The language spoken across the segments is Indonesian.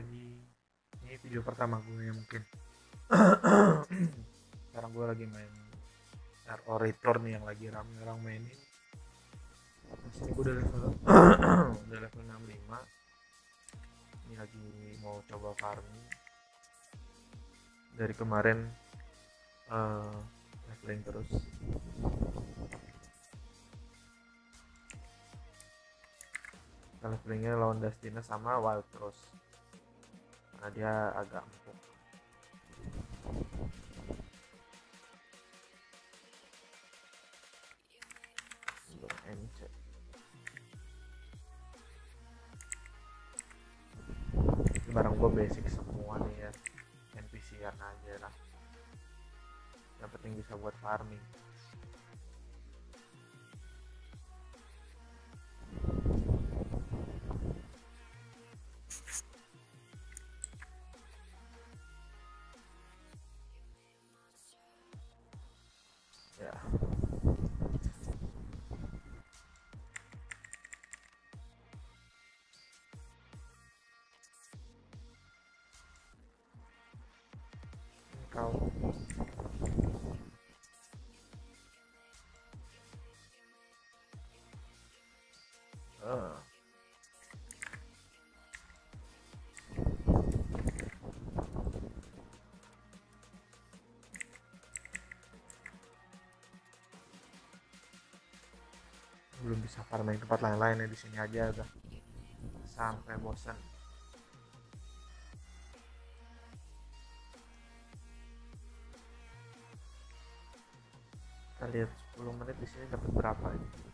lagi. Ini video pertama gue ya mungkin. Sekarang gue lagi main RO Return nih yang lagi rame orang mainin di sini gue udah level udah level 65 ini lagi mau coba farming. Dari kemarin uh, leveling terus. Levelingnya lawan Dastina sama Wild karena dia agak empuk. MC barang gue basic semua nih ya. NPC aja lah. Yang penting bisa buat farming kau belum bisa farming tempat lain-lain ya di sini aja udah. Sampai bosan kita lihat 10 menit di sini dapat berapa ini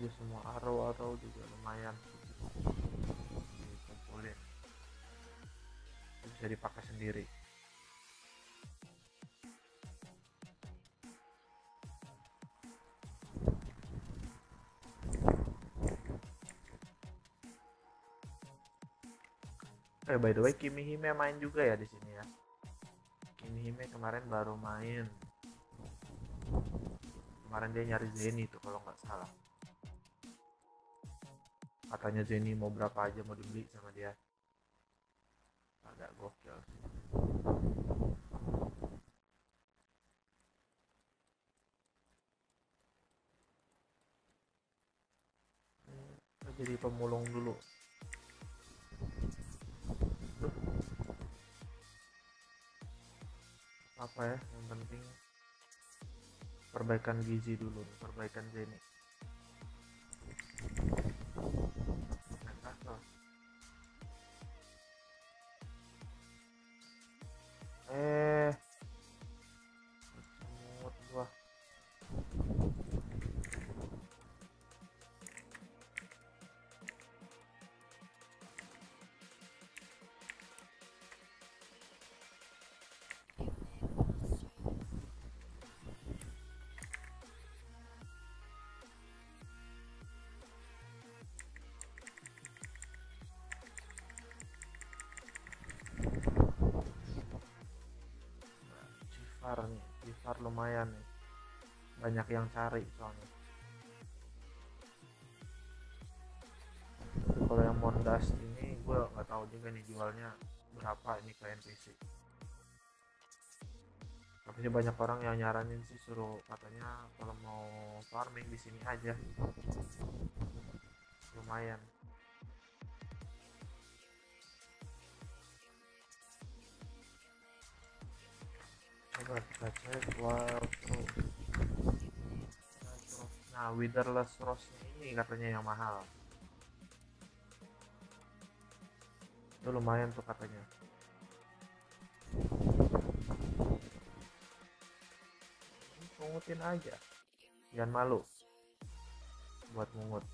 aja semua arrow-arrow juga lumayan dikumpulin bisa dipakai sendiri Eh by the way Kimi Hime main juga ya di sini ya. Kimi Hime kemarin baru main. Kemarin dia nyari Zeni tuh kalau nggak salah. Katanya Zeni mau berapa aja mau dibeli sama dia. Agak gokil sih. Jadi pemulung dulu. apa ya yang penting perbaikan gizi dulu perbaikan Zeni Cifar nih Cifar lumayan nih. Banyak yang cari soalnya. Kalau yang Mondas ini gue nggak tahu juga nih jualnya berapa ini ke NPC tapi banyak orang yang nyaranin sih suruh katanya kalau mau farming di sini aja. Lumayan nah witherless rose ini katanya yang mahal. Itu lumayan tuh katanya mungutin aja. Jangan malu buat mungut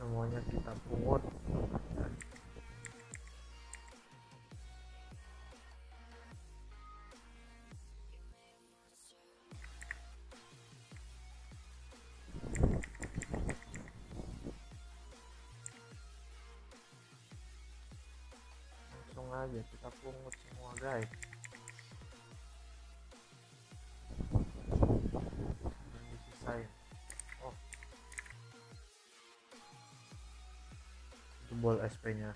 semuanya kita pungut. Langsung aja kita pungut semua guys jebol SP nya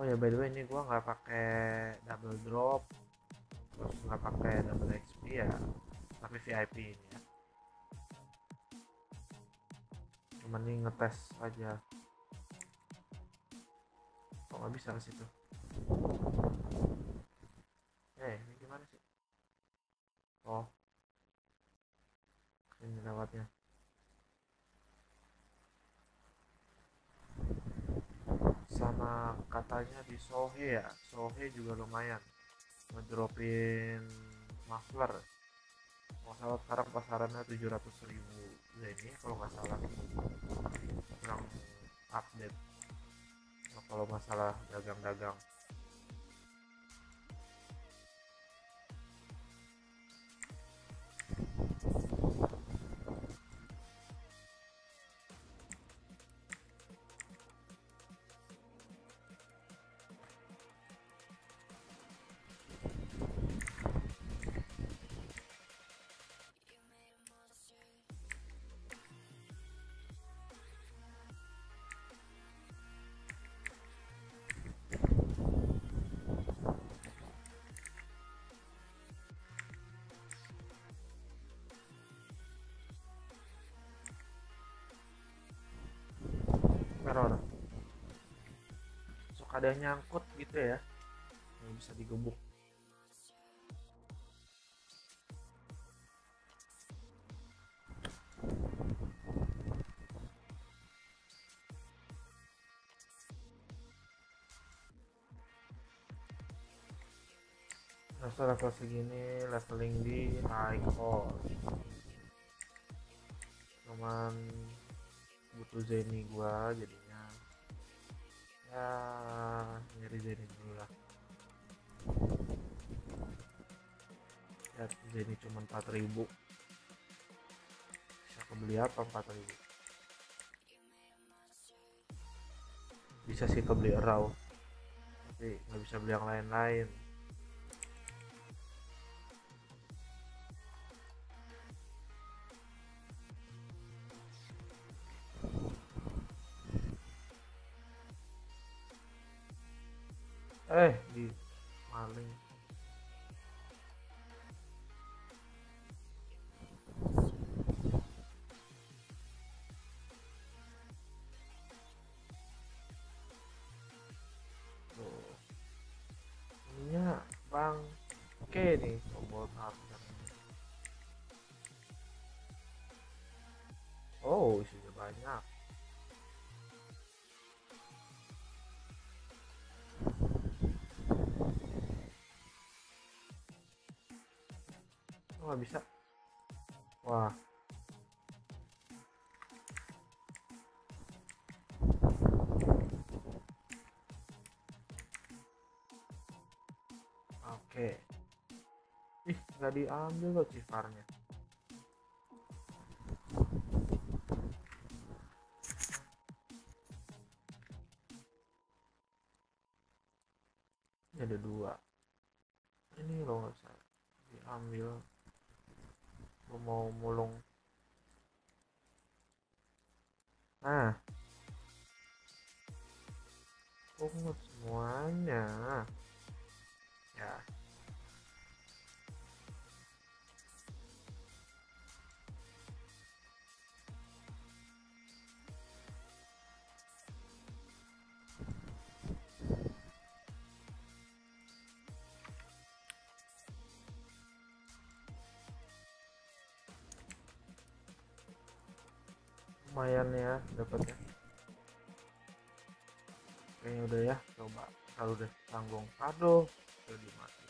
oh ya by the way ini gua nggak pakai double drop terus nggak pakai double XP ya tapi VIP ini ya. Cuman ini ngetes aja. Kok nggak bisa ke situ eh ini gimana sih? Oh. Ini lewatnya. Sama katanya di Sohe ya? Sohe juga lumayan. Ngedropin muffler. Kalau salah sekarang pasarannya 700 ribu. Ini kalau nggak salah. Kurang update. Nah, kalau masalah dagang-dagang ada yang nyangkut gitu ya. Yang bisa digebuk Rasa level segini leveling di high cost cuman butuh Zeni gua jadinya ya nyari Zeni dulu lah. Ya Zeni cuma 4000 bisa kebeli apa 4000 bisa sih kebeli raw tapi nggak bisa beli yang lain-lain nggak bisa. Wah. Oke. Ih nggak diambil loh cifarnya. Ada dua. Ini loh bisa diambil gue mau mulung. Nah. Pungut semuanya. Ya lumayan ya dapatnya. Oke udah ya coba kalau udah tanggung. Aduh udah mati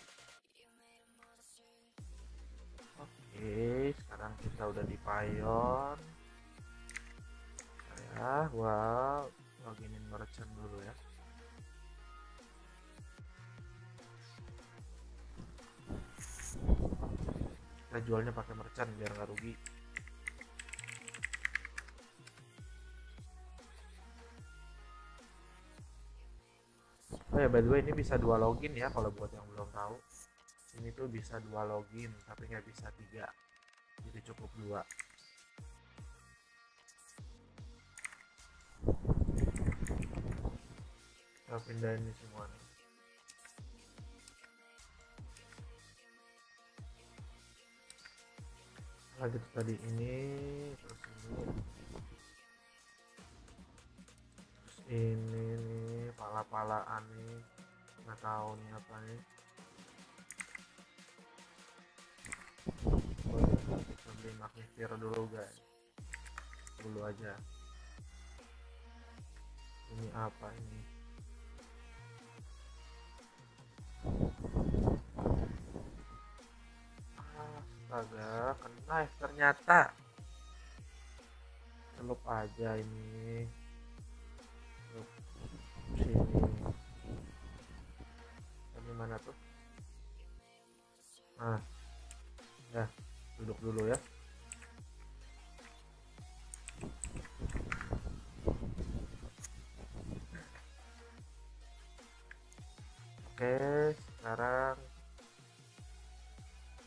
oke sekarang kita udah di payon Ah, ya, wow loginin merchant dulu ya. Kita jualnya pakai merchant biar nggak rugi. Ya by the way ini bisa dua login ya kalau buat yang belum tahu. Ini tuh bisa dua login tapi nggak bisa tiga. Jadi cukup dua. Kita pindahin ini semua nih. Lanjut tadi ini terus ini. Terus ini nih pala-palaan nih nggak tahu nih apa nih. Beli magnetir dulu guys. Dulu aja. Ini apa ini? Astaga kena ternyata. Celup aja ini oke sekarang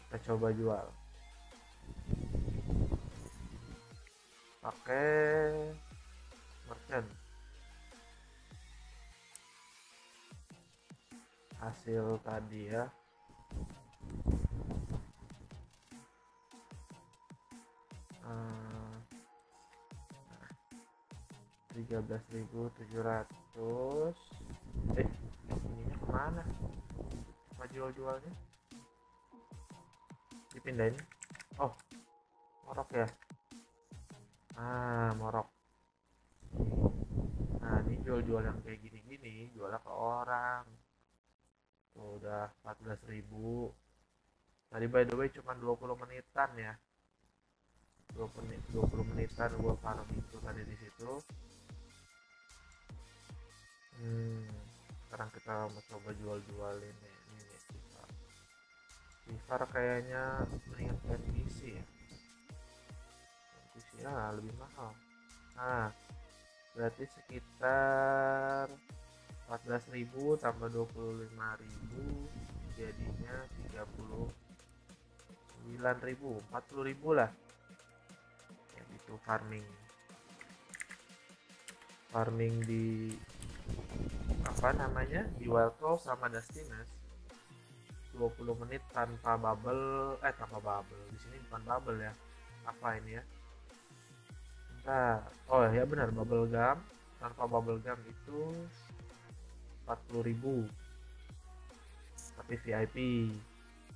kita coba jual. Pakai merchant. Hasil tadi ya. Tiga belas ribu tujuh ratus. Eh ke mana apa jual-jualnya? Dipindahin? Oh morok ya? Ah morok. Nah ini jual-jual yang kayak gini-gini jualnya ke orang. Tuh udah 14.000 tadi by the way cuma 20 menitan ya. 20 menit 20 menitan gua farming itu tadi di situ kita mau coba jual-jual ini ini nih Sifar kayaknya mendingan PC ya. PC ya lebih mahal. Nah berarti sekitar 14.000 tambah 25.000 jadinya 39.000 40.000 lah. Ya itu farming. Farming di apa namanya di Wildclaw sama Dustinus 20 menit tanpa bubble eh tanpa bubble. Di sini bukan bubble ya apa ini ya? Bentar. oh ya benar bubble gum. Tanpa bubble gum itu 40.000 tapi VIP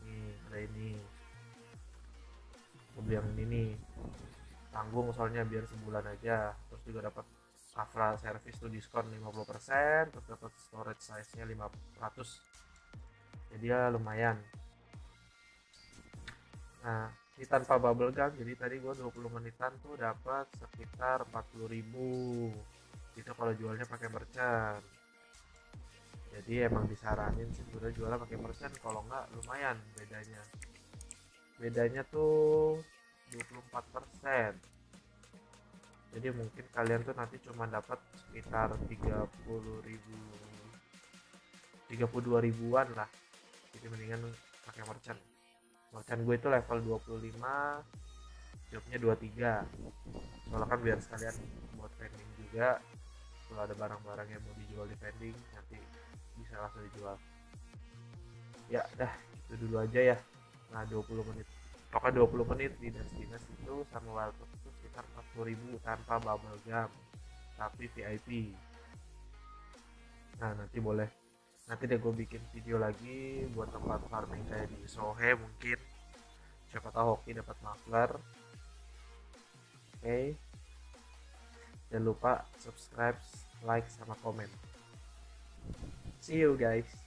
nih ada ini. Beli yang ini. Nih tanggung soalnya biar sebulan aja terus juga dapat Afra service tuh diskon 50% terus dapat storage size nya 500 jadi ya lumayan. Nah ini tanpa bubble gum jadi tadi gua 20 menitan tuh dapat sekitar 40.000 itu kalau jualnya pakai merchant. Jadi emang disaranin sih udah jualnya pakai merchant kalau enggak lumayan bedanya. Bedanya tuh 24% jadi mungkin kalian tuh nanti cuma dapat sekitar 30 ribu 32 ribuan lah. Jadi mendingan pakai merchant. Merchant gue itu level 25 jobnya 23 soalnya kan biar sekalian buat vending juga kalau ada barang-barang yang mau dijual di vending nanti bisa langsung dijual. Ya dah itu dulu aja ya. Nah 20 menit. Pokoknya 20 menit di Destinas itu sama Wild itu sekitar 40.000 tanpa bubble gum tapi VIP nah nanti boleh. Nanti deh gue bikin video lagi buat tempat farming kayak di Sohe mungkin. Siapa tahu hoki dapat muffler oke. Okay. jangan lupa subscribe like sama komen. See you guys